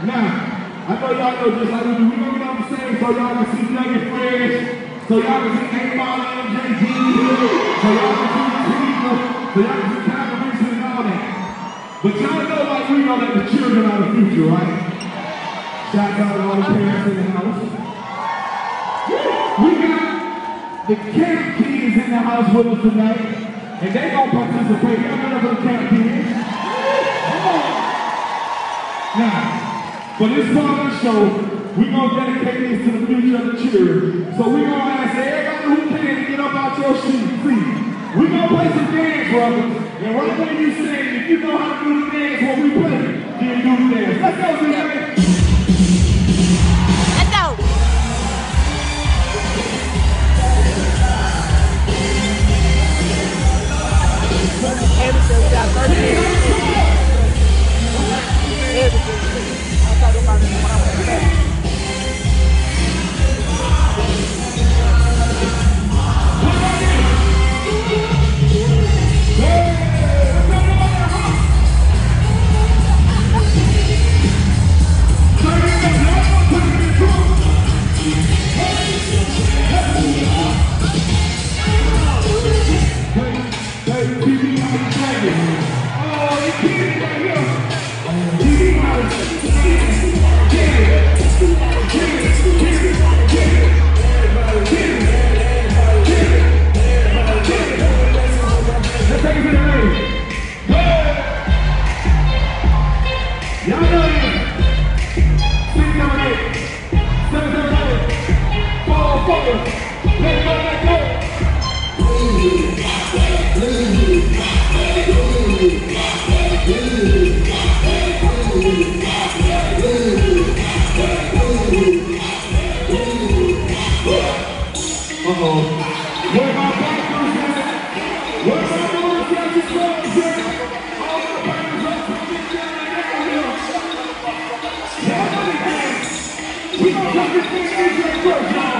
Now, I know y'all know just how we do. We gonna get on so y'all can see Nugget Fresh, so y'all can see 8Ball and MJG, so y'all can see people, so y'all can see Calvin and all that. But y'all know like we know that the children are the future, right? Shout out to all the parents in the house. We got the camp kids in the house with us tonight, and they gonna participate. Y'all know for the camp kids. Now, for this part of the show, we're going to dedicate this to the future of the children. So we're going to ask everybody who can to get up out your seat. See, we're going to play some dance, brothers. And right when you sing, if you know how to do the dance when we play, then do the dance. Let's go. We gonna come this thing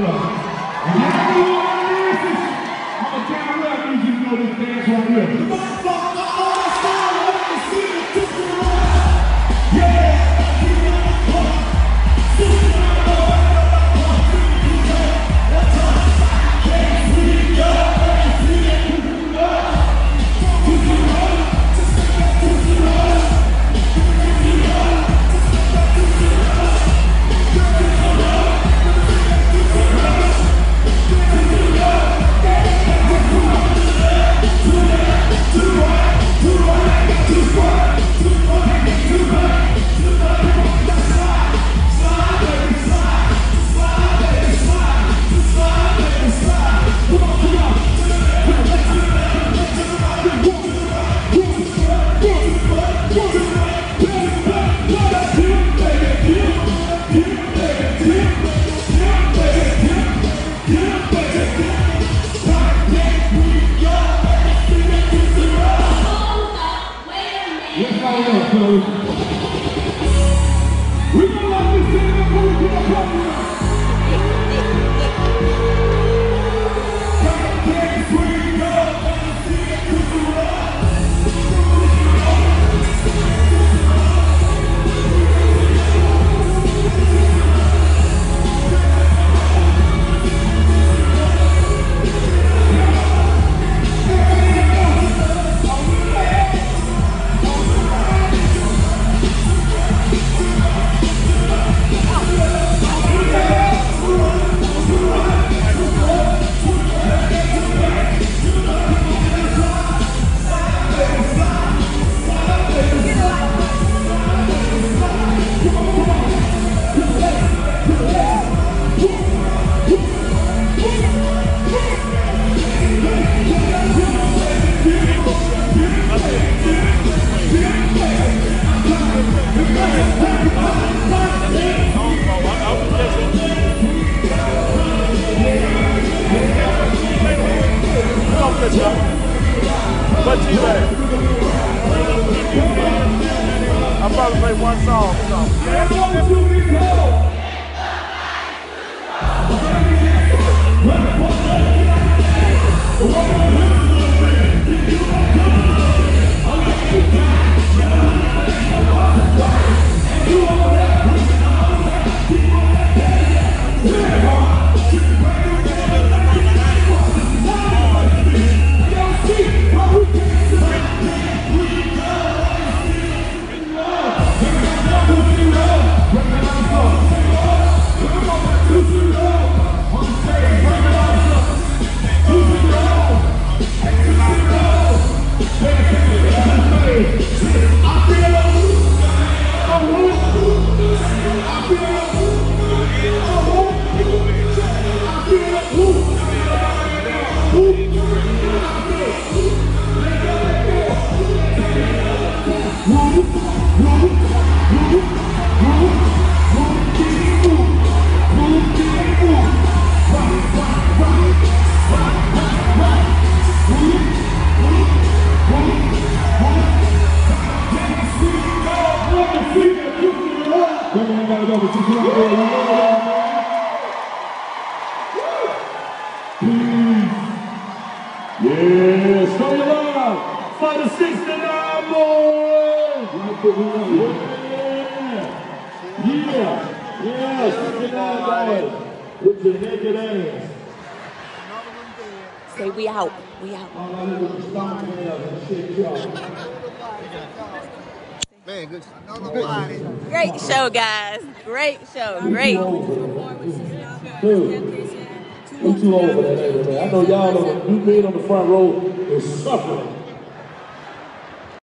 Hold Let's go up, to play one song. So. Everybody shoot me cold. Come on, gotta go. But you come on, man. Yes, stay alive. For the 69 Boyz. Right foot, we love you. Yeah. Yeah. Yeah, 69 Boyz. With your naked ass. Say we out. We out. All I did was stomp me up and shit, y'all. Man, good. Great show, guys. Great show. Great. Dude, I'm too for that. I know y'all, you being on the front row is suffering.